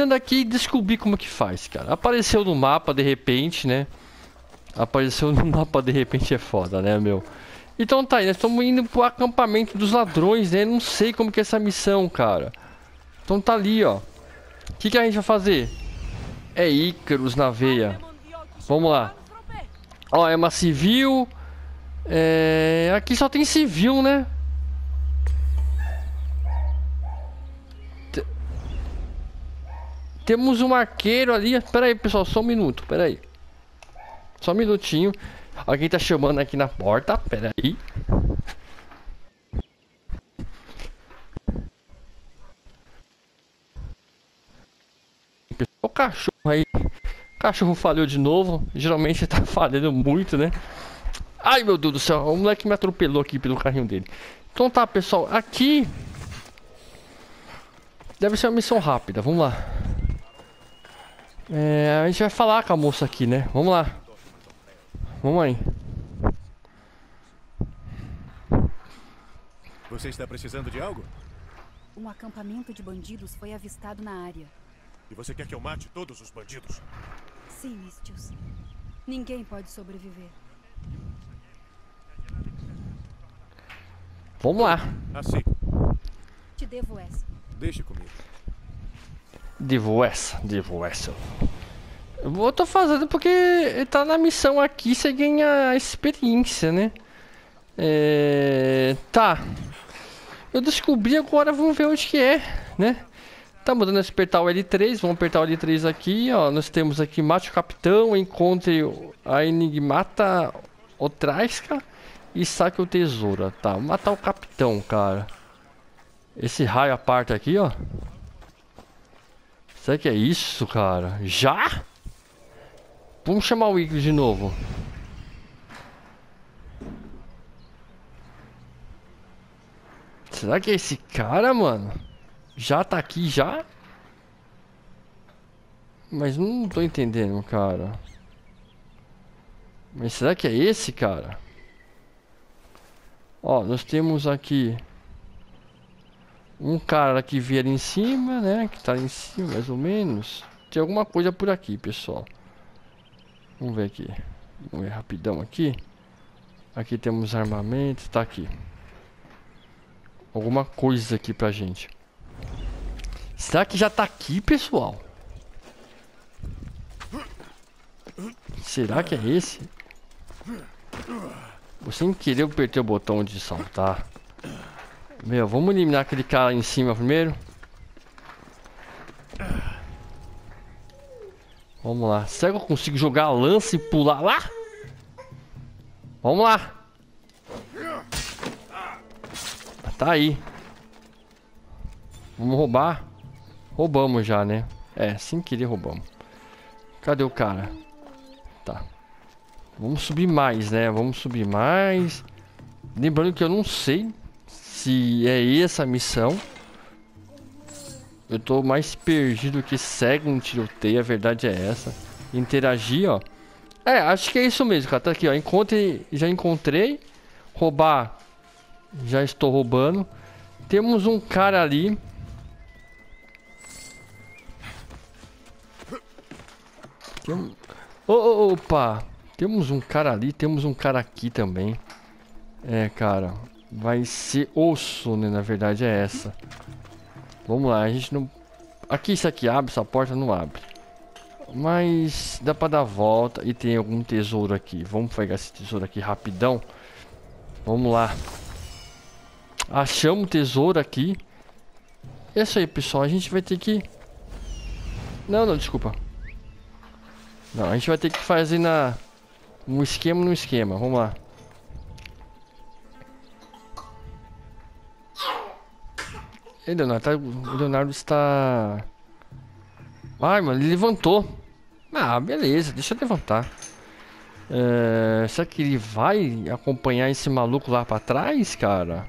retornando aqui, descobri como que faz, cara. Apareceu no mapa de repente, né? Apareceu no mapa de repente é foda, né, meu? Então tá aí, nós estamos indo pro acampamento dos ladrões, né? Não sei como que é essa missão, cara. Então tá ali, ó. O que, que a gente vai fazer? É Ícaros na veia. Vamos lá. Ó, é uma civil. É... Aqui só tem civil, né? Temos um arqueiro ali. Espera aí, pessoal, só um minuto. Espera aí. Só um minutinho. Alguém tá chamando aqui na porta. Espera aí. O cachorro aí. O cachorro falhou de novo. Geralmente tá falhando muito, né? Ai, meu Deus do céu. O moleque me atropelou aqui pelo carrinho dele. Então tá, pessoal. Aqui... Deve ser uma missão rápida. Vamos lá. É, a gente vai falar com a moça aqui, né? Vamos lá. Vamos aí. Você está precisando de algo? Um acampamento de bandidos foi avistado na área. E você quer que eu mate todos os bandidos? Sim, Mistius. Ninguém pode sobreviver. Vamos lá. Assim. Te devo essa. Deixe comigo. Devo essa, devo essa. Eu tô fazendo porque tá na missão aqui, você ganha experiência, né? É... Tá. Eu descobri agora, vamos ver onde que é, né? Tá mudando apertar o L3, vamos apertar o L3 aqui, ó. Nós temos aqui Mate o Capitão, encontre a Enigmata Otrasca e saque o tesouro. Tá, matar o Capitão, cara. Esse raio aparta aqui, ó. Será que é isso, cara? Já? Vamos chamar o Igor de novo. Será que é esse cara, mano? Já tá aqui, já? Mas não tô entendendo, cara. Mas será que é esse, cara? Ó, nós temos aqui um cara que ali em cima, né? Que tá em cima, mais ou menos. Tem alguma coisa por aqui, pessoal. Vamos ver aqui. Vamos ver rapidão aqui. Aqui temos armamento, tá aqui. Alguma coisa aqui pra gente. Será que já tá aqui, pessoal? Será que é esse? Você sem querer eu apertei o botão de saltar. Meu, vamos eliminar aquele cara em cima primeiro. Vamos lá. Será que eu consigo jogar a lança e pular lá? Vamos lá. Tá aí. Vamos roubar. Roubamos já, né? É, sem querer roubamos. Cadê o cara? Tá. Vamos subir mais, né? Vamos subir mais. Lembrando que eu não sei se é essa a missão. Eu tô mais perdido que cego no tiroteio, a verdade é essa. Interagir, ó. É, acho que é isso mesmo, cara. Tá aqui, ó. Encontre, já encontrei. Roubar, já estou roubando. Temos um cara ali. Tem opa! Temos um cara ali, temos um cara aqui também. É, cara. Vai ser osso, né? Na verdade é essa. Vamos lá, a gente não... Aqui, isso aqui abre, essa porta não abre. Mas dá pra dar volta e tem algum tesouro aqui. Vamos pegar esse tesouro aqui rapidão. Vamos lá. Achamos o tesouro aqui. É isso aí, pessoal. A gente vai ter que... Não, não, desculpa. Não, a gente vai ter que fazer na... Um esquema no esquema. Vamos lá. Ei, Leonardo, tá, o Leonardo está... Ai, mano, ele levantou. Ah, beleza, deixa eu levantar. É, será que ele vai acompanhar esse maluco lá pra trás, cara?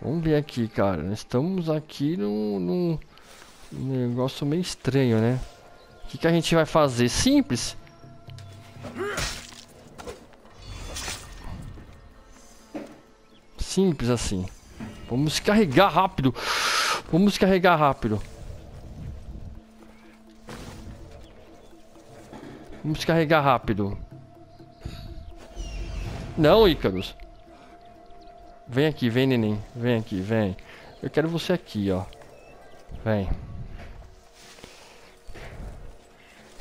Vamos ver aqui, cara. Estamos aqui num, num negócio meio estranho, né? O que, que a gente vai fazer? Simples. Simples assim. Vamos carregar rápido. Vamos carregar rápido. Vamos carregar rápido. Não, Ícaros. Vem aqui, vem, neném. Vem aqui, vem. Eu quero você aqui, ó. Vem.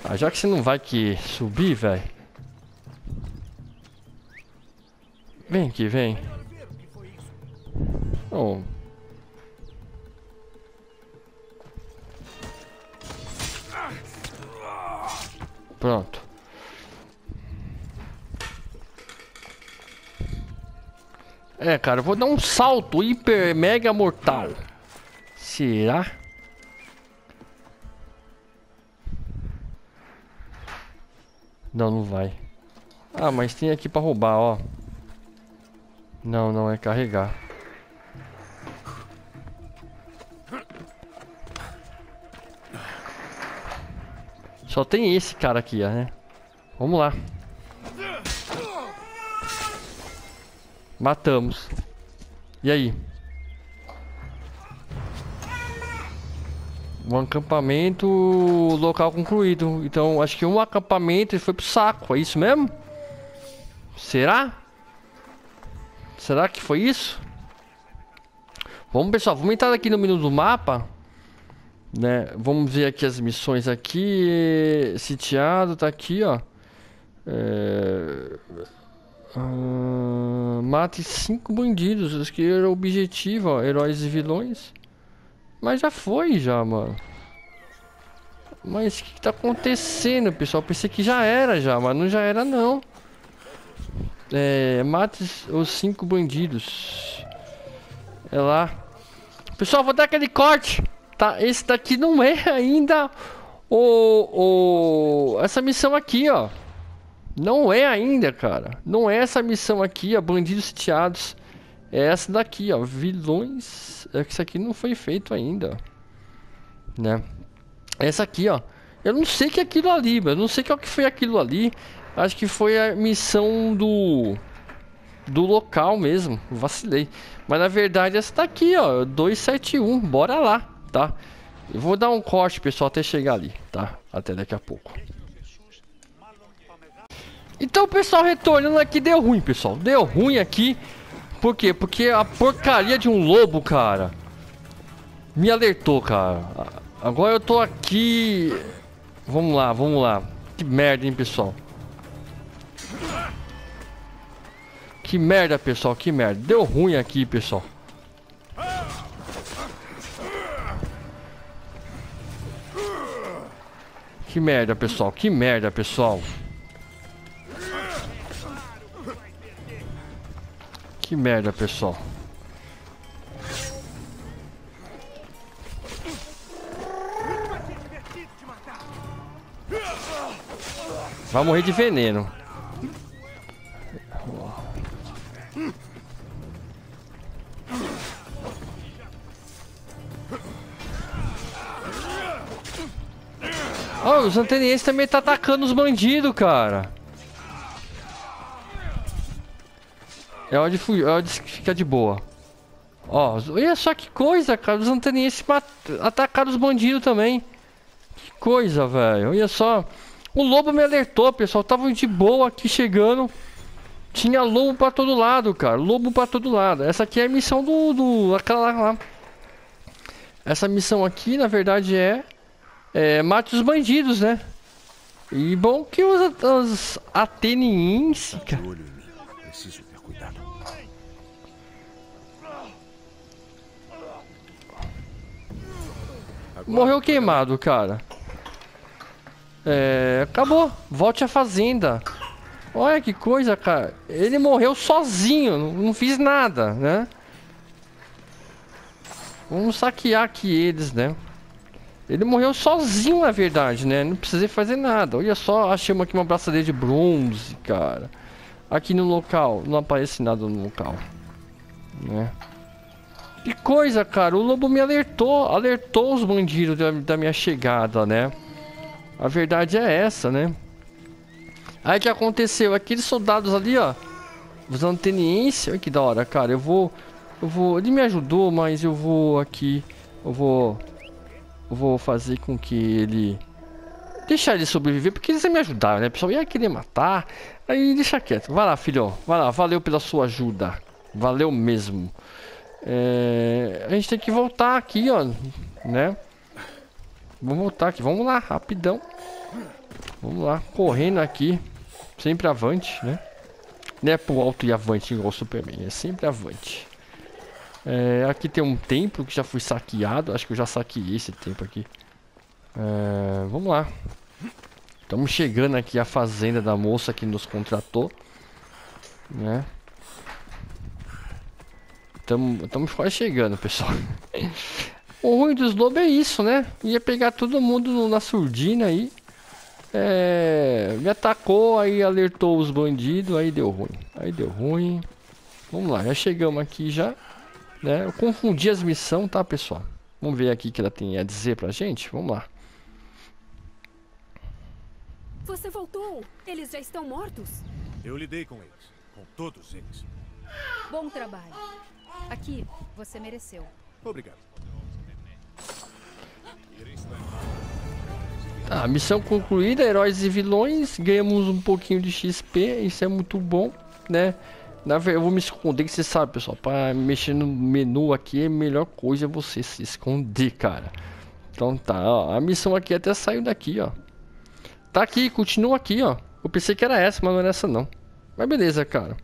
Ah, já que você não vai que subir, velho. Vem aqui, vem. Pronto. É, cara, vou dar um salto hiper mega mortal. Será? Não, não vai. Ah, mas tem aqui pra roubar, ó. Não, não é carregar. Só tem esse cara aqui, né? Vamos lá. Matamos. E aí? Um acampamento local concluído. Então, acho que um acampamento foi pro saco. É isso mesmo? Será? Será que foi isso? Vamos, pessoal. Vamos entrar aqui no menu do mapa. Né? Vamos ver aqui as missões aqui. Sitiado, tá aqui, ó. É... Uh, mate cinco bandidos. Acho que era o objetivo, ó. Heróis e vilões. Mas já foi, já, mano. Mas o que, que tá acontecendo, pessoal? Pensei que já era, já. Mas não já era, não. É, mate os cinco bandidos. É lá. Pessoal, vou dar aquele corte. Tá, esse daqui não é ainda o, o essa missão aqui, ó. Não é ainda, cara. Não é essa missão aqui, ó. Bandidos sitiados. É essa daqui, ó. Vilões. É que isso aqui não foi feito ainda. Né? Essa aqui, ó. Eu não sei que é aquilo ali, mas não sei qual que foi aquilo ali. Acho que foi a missão do do local mesmo. Vacilei. Mas na verdade essa daqui, ó, 271. Bora lá, tá? Eu vou dar um corte, pessoal, até chegar ali, tá? Até daqui a pouco. Então, pessoal, retornando aqui, deu ruim, pessoal. Deu ruim aqui. Por quê? Porque a porcaria de um lobo, cara, me alertou, cara. Agora eu tô aqui... Vamos lá, vamos lá. Que merda, hein, pessoal. Que merda, pessoal, que merda. Deu ruim aqui, pessoal. Que merda, pessoal. Que merda, pessoal. Que merda, pessoal. Vai morrer de veneno. Os antenienses também tá atacando os bandidos, cara. É onde, fui, é onde fica de boa. Ó, olha só que coisa, cara. Os antenienses atacaram os bandidos também. Que coisa, velho. Olha só. O lobo me alertou, pessoal. Tava de boa aqui chegando. Tinha lobo pra todo lado, cara. Lobo pra todo lado. Essa aqui é a missão do... do aquela lá. Essa missão aqui, na verdade, é... É, mate os bandidos, né? E bom que os, os atenienses... Cara, Morreu queimado, cara. É, acabou. Volte à fazenda. Olha que coisa, cara. Ele morreu sozinho. Não, não fiz nada, né? Vamos saquear aqui eles, né? Ele morreu sozinho, na verdade, né? Não precisei fazer nada. Olha só, achei aqui uma braçadeira de bronze, cara. Aqui no local. Não aparece nada no local. Né? Que coisa, cara. O lobo me alertou. Alertou os bandidos da, da minha chegada, né? A verdade é essa, né? Aí o que aconteceu? Aqueles soldados ali, ó. Os antenienses. Olha que da hora, cara. Eu vou... Eu vou... Ele me ajudou, mas eu vou aqui... Eu vou... Vou fazer com que ele... deixar ele sobreviver, porque eles me ajudar, né? Pessoal ia querer matar. Aí deixa quieto. Vai lá, filho. Vai lá. Valeu pela sua ajuda. Valeu mesmo. É... A gente tem que voltar aqui, ó. Né? Vamos voltar aqui. Vamos lá, rapidão. Vamos lá. Correndo aqui. Sempre avante, né? Não é pro alto e avante igual o Superman. É sempre avante. É, aqui tem um templo que já foi saqueado. Acho que eu já saqueei esse templo aqui. É, vamos lá. Estamos chegando aqui à fazenda da moça que nos contratou. Né? Estamos quase chegando, pessoal. o ruim dos lobos é isso, né? Ia pegar todo mundo na surdina aí. É, me atacou, aí alertou os bandidos, aí deu ruim. Aí deu ruim. Vamos lá, já chegamos aqui já. Né? Eu confundi as missões, tá, pessoal? Vamos ver aqui o que ela tem a dizer pra gente. Vamos lá. Você voltou! Eles já estão mortos? Eu lidei com eles. Com todos eles. Bom trabalho. Aqui, você mereceu. Obrigado. Tá, missão concluída, heróis e vilões, ganhamos um pouquinho de XP, isso é muito bom, né? Na verdade, eu vou me esconder, que você sabe, pessoal, para mexer no menu aqui, a melhor coisa é você se esconder, cara. Então tá, ó, a missão aqui até saiu daqui, ó. Tá aqui, continua aqui, ó. Eu pensei que era essa, mas não era essa não. Mas beleza, cara.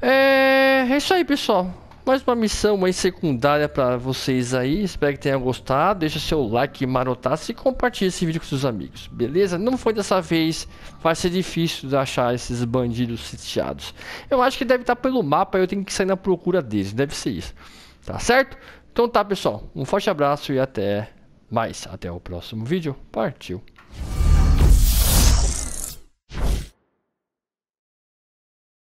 É, é isso aí, pessoal. Mais uma missão aí secundária para vocês aí. Espero que tenham gostado. Deixa seu like marotaço e compartilhe esse vídeo com seus amigos. Beleza? Não foi dessa vez. Vai ser difícil de achar esses bandidos sitiados. Eu acho que deve estar pelo mapa. Eu tenho que sair na procura deles. Deve ser isso. Tá certo? Então tá, pessoal. Um forte abraço e até mais. Até o próximo vídeo. Partiu.